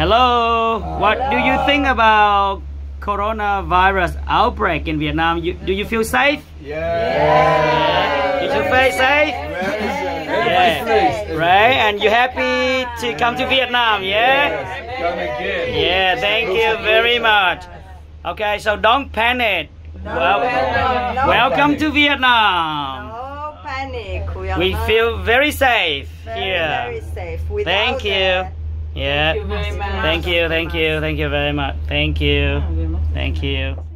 Hello. What do you think about coronavirus outbreak in Vietnam? You, do you feel safe? Yeah. Did you feel safe? Yeah. Right. And you happy to come to Vietnam? Yeah. Come. Yeah. Thank you very much. Okay. So don't panic. Well, welcome to Vietnam. No panic. We, We feel very safe very, here. very safe. Thank you. Yeah. Thank you very much. Thank you. Thank you. Thank you very much. Thank you. Thank you.